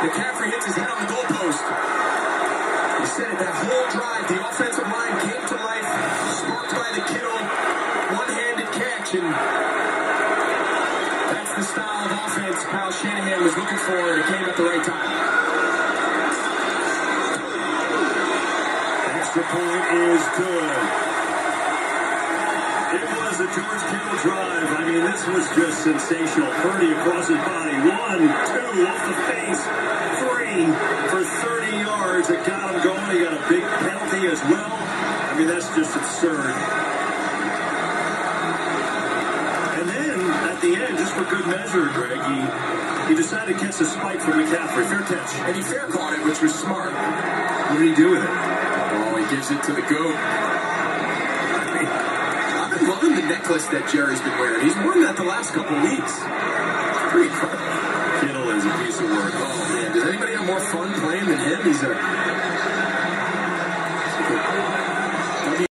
McCaffrey hits his head on the goalpost. He said it, that whole drive, the offensive line came to life, sparked by the Kittle one-handed catch, and that's the style of offense Kyle Shanahan was looking for, and it came at the right time. The extra point is good. This was just sensational. Purdy across his body. One, two, off the face. Three for 30 yards. It got him going. He got a big penalty as well. I mean, that's just absurd. And then, at the end, just for good measure, Greg, he, he decided to catch a spike from McCaffrey. Fair catch. And he fair caught it, which was smart. What did he do with it? Oh, he gives it to the goat. Loving the necklace that Jerry's been wearing. He's worn that the last couple weeks. Pretty incredible. Kittle is a piece of work. Oh man, does anybody have more fun playing than him? He's a